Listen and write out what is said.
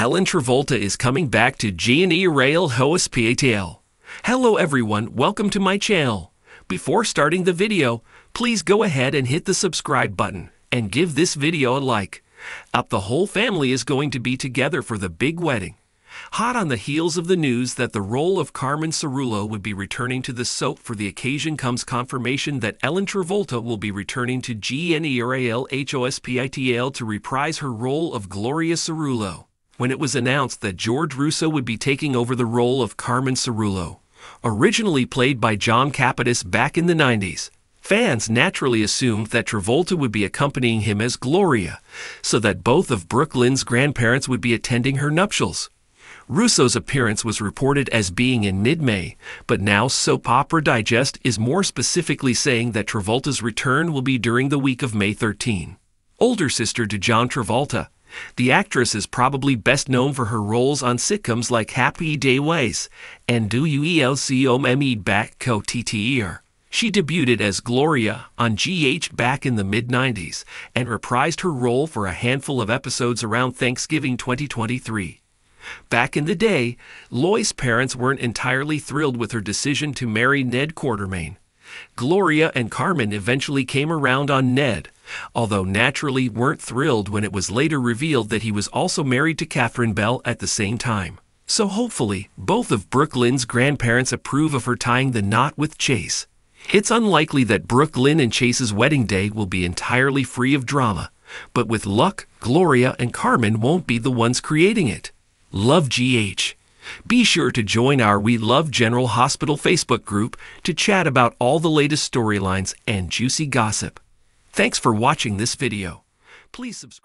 Ellen Travolta is coming back to General Hospital. Hello everyone, welcome to my channel. Before starting the video, please go ahead and hit the subscribe button and give this video a like. Up the whole family is going to be together for the big wedding. Hot on the heels of the news that the role of Carmen Cerullo would be returning to the soap for the occasion comes confirmation that Ellen Travolta will be returning to GNERAL to reprise her role of Gloria Cerullo. When it was announced that George Russo would be taking over the role of Carmen Cerullo, originally played by John Capodice back in the 90s, Fans naturally assumed that Travolta would be accompanying him as Gloria, so that both of Brook Lynn's grandparents would be attending her nuptials. Russo's appearance was reported as being in mid May, but now Soap Opera Digest is more specifically saying that Travolta's return will be during the week of May 13. Older sister to John Travolta, the actress is probably best known for her roles on sitcoms like Happy Day Ways and Do You ELCOME Back Co TTER. She debuted as Gloria on GH back in the mid 90s and reprised her role for a handful of episodes around Thanksgiving 2023. Back in the day, Lois' parents weren't entirely thrilled with her decision to marry Ned Quartermaine. Gloria and Carmen eventually came around on Ned, although naturally weren't thrilled when it was later revealed that he was also married to Catherine Bell at the same time. So hopefully, both of Brook Lynn's grandparents approve of her tying the knot with Chase. It's unlikely that Brook Lynn and Chase's wedding day will be entirely free of drama, but with luck, Gloria and Carmen won't be the ones creating it. Love GH. Be sure to join our We Love General Hospital Facebook group to chat about all the latest storylines and juicy gossip. Thanks for watching this video. Please subscribe.